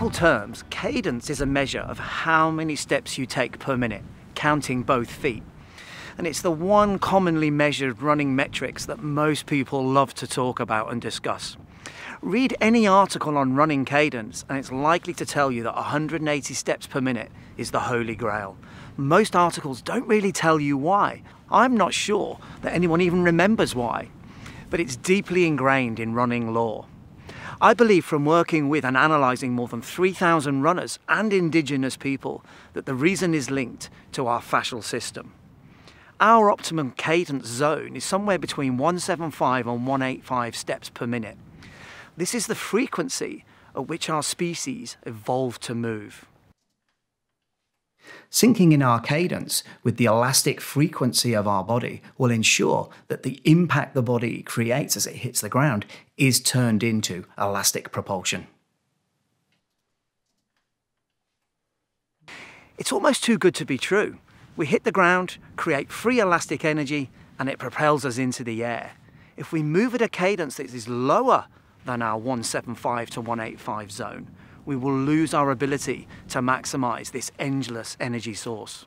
simple terms, cadence is a measure of how many steps you take per minute, counting both feet. And it's the one commonly measured running metrics that most people love to talk about and discuss. Read any article on running cadence and it's likely to tell you that 180 steps per minute is the holy grail. Most articles don't really tell you why. I'm not sure that anyone even remembers why, but it's deeply ingrained in running lore. I believe from working with and analysing more than 3,000 runners and indigenous people that the reason is linked to our fascial system. Our optimum cadence zone is somewhere between 175 and 185 steps per minute. This is the frequency at which our species evolved to move. Syncing in our cadence with the elastic frequency of our body will ensure that the impact the body creates as it hits the ground is turned into elastic propulsion. It's almost too good to be true. We hit the ground, create free elastic energy, and it propels us into the air. If we move at a cadence that is lower than our 175 to 185 zone, we will lose our ability to maximize this endless energy source.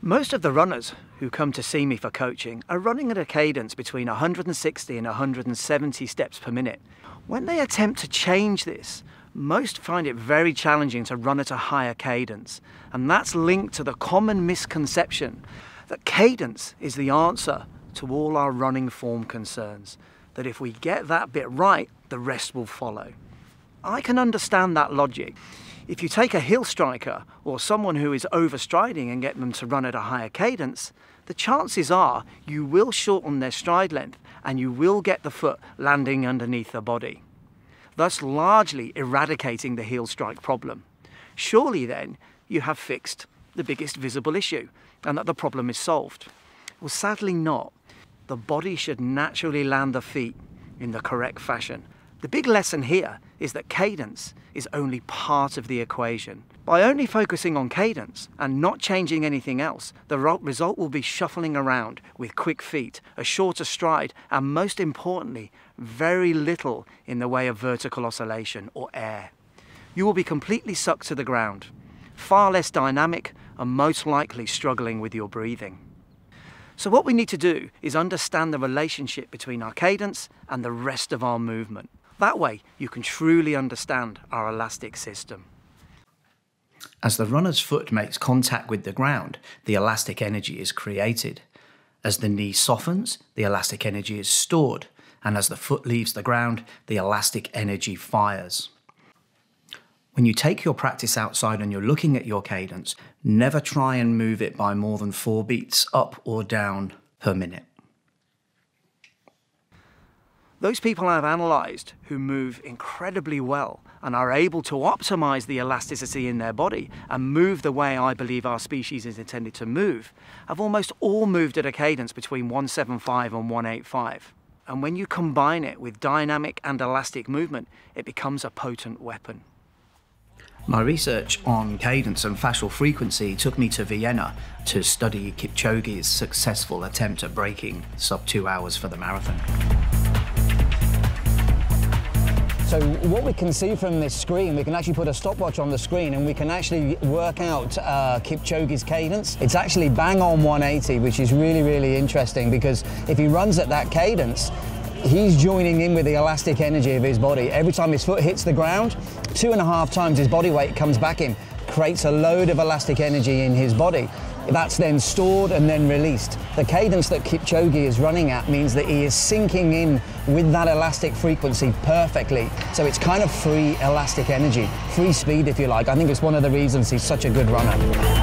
Most of the runners who come to see me for coaching are running at a cadence between 160 and 170 steps per minute. When they attempt to change this, most find it very challenging to run at a higher cadence, and that's linked to the common misconception that cadence is the answer to all our running form concerns that if we get that bit right, the rest will follow. I can understand that logic. If you take a heel striker or someone who is overstriding and get them to run at a higher cadence, the chances are you will shorten their stride length and you will get the foot landing underneath the body, thus largely eradicating the heel strike problem. Surely then you have fixed the biggest visible issue and that the problem is solved. Well, sadly not the body should naturally land the feet in the correct fashion. The big lesson here is that cadence is only part of the equation. By only focusing on cadence and not changing anything else, the result will be shuffling around with quick feet, a shorter stride, and most importantly, very little in the way of vertical oscillation or air. You will be completely sucked to the ground, far less dynamic and most likely struggling with your breathing. So what we need to do is understand the relationship between our cadence and the rest of our movement. That way you can truly understand our elastic system. As the runner's foot makes contact with the ground, the elastic energy is created. As the knee softens, the elastic energy is stored, and as the foot leaves the ground, the elastic energy fires. When you take your practice outside and you're looking at your cadence, never try and move it by more than four beats up or down per minute. Those people I've analysed who move incredibly well and are able to optimise the elasticity in their body and move the way I believe our species is intended to move have almost all moved at a cadence between 175 and 185. And when you combine it with dynamic and elastic movement, it becomes a potent weapon. My research on cadence and fascial frequency took me to Vienna to study Kipchoge's successful attempt at breaking sub two hours for the marathon. So what we can see from this screen, we can actually put a stopwatch on the screen and we can actually work out uh, Kipchoge's cadence. It's actually bang on 180, which is really, really interesting because if he runs at that cadence, he's joining in with the elastic energy of his body. Every time his foot hits the ground, two and a half times his body weight comes back in, creates a load of elastic energy in his body. That's then stored and then released. The cadence that Kipchoge is running at means that he is syncing in with that elastic frequency perfectly. So it's kind of free elastic energy, free speed if you like. I think it's one of the reasons he's such a good runner.